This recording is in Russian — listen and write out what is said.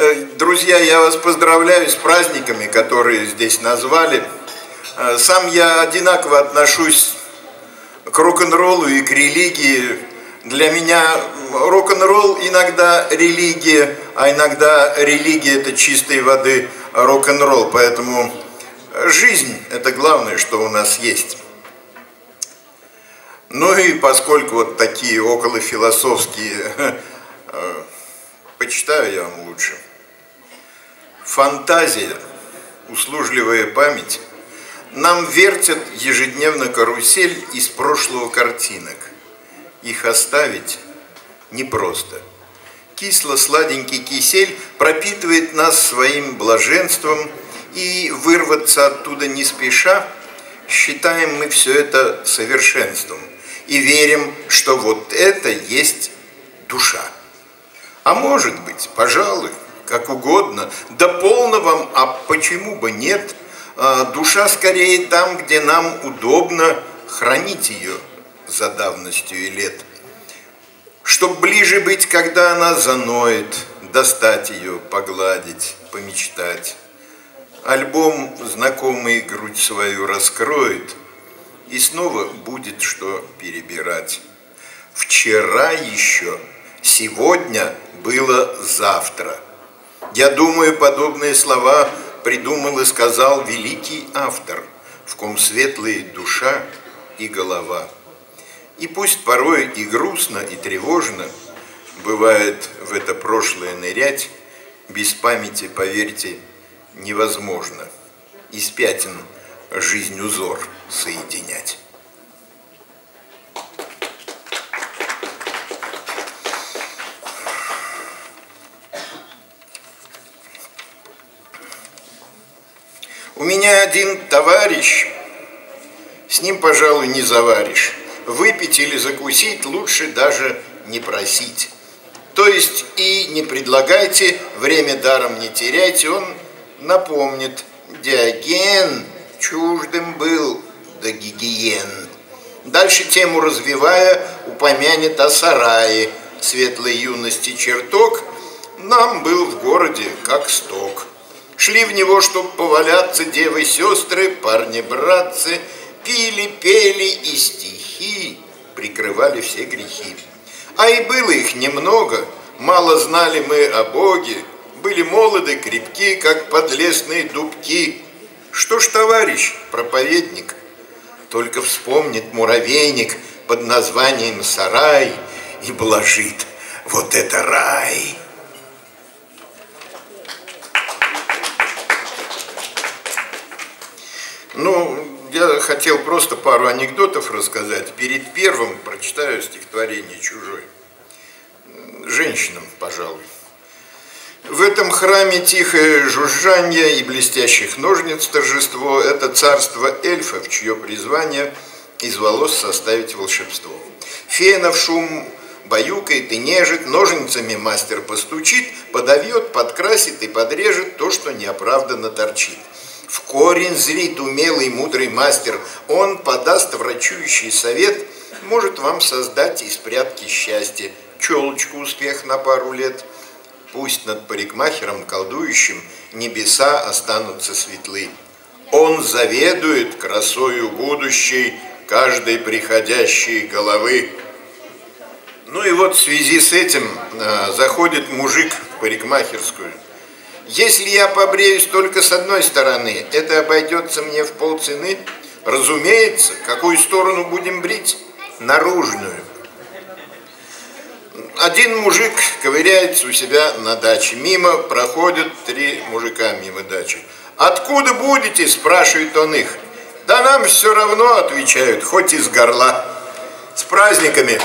Э, друзья, я вас поздравляю с праздниками, которые здесь назвали. Э, сам я одинаково отношусь к рок-н-роллу и к религии. Для меня рок-н-ролл иногда религия, а иногда религия это чистой воды рок-н-ролл. Поэтому жизнь это главное, что у нас есть. Ну и поскольку вот такие околофилософские, э, почитаю я вам лучше. Фантазия, услужливая память нам вертят ежедневно карусель из прошлого картинок. Их оставить непросто. Кисло-сладенький кисель пропитывает нас своим блаженством, и вырваться оттуда не спеша, считаем мы все это совершенством и верим, что вот это есть душа. А может быть, пожалуй, как угодно, да полно вам, а почему бы нет? А, душа скорее там, где нам удобно хранить ее за давностью и лет. Чтоб ближе быть, когда она заноет, достать ее, погладить, помечтать. Альбом знакомый грудь свою раскроет, и снова будет что перебирать. Вчера еще, сегодня было завтра – я думаю, подобные слова придумал и сказал великий автор, в ком светлая душа и голова. И пусть порой и грустно, и тревожно бывает в это прошлое нырять, без памяти, поверьте, невозможно из пятен жизнь узор соединять. У меня один товарищ, с ним, пожалуй, не заваришь. Выпить или закусить лучше даже не просить. То есть и не предлагайте, время даром не теряйте, он напомнит, Диоген чуждым был до гигиен. Дальше тему развивая, упомянет о сарае, светлой юности чертог, нам был в городе как сток. Шли в него, чтоб поваляться девы, сестры, парни, братцы, пили, пели и стихи прикрывали все грехи. А и было их немного, мало знали мы о Боге, были молоды, крепки, как подлесные дубки. Что ж, товарищ, проповедник, только вспомнит муравейник под названием сарай и блажит. Вот это рай! Ну, я хотел просто пару анекдотов рассказать. Перед первым прочитаю стихотворение «Чужой». Женщинам, пожалуй. В этом храме тихое жужжание и блестящих ножниц торжество – это царство эльфов, чье призвание из волос составить волшебство. Фенов шум баюкает и нежит, ножницами мастер постучит, подовьет, подкрасит и подрежет то, что неоправданно торчит – в корень зрит умелый мудрый мастер. Он подаст врачующий совет, может вам создать из прятки счастье, челочку успех на пару лет. Пусть над парикмахером колдующим небеса останутся светлы. Он заведует красою будущей каждой приходящей головы. Ну и вот в связи с этим э, заходит мужик в парикмахерскую – если я побреюсь только с одной стороны, это обойдется мне в полцены. Разумеется, какую сторону будем брить? Наружную. Один мужик ковыряется у себя на даче. Мимо проходят три мужика мимо дачи. «Откуда будете?» – спрашивает он их. «Да нам все равно», – отвечают, – «хоть из горла». С праздниками!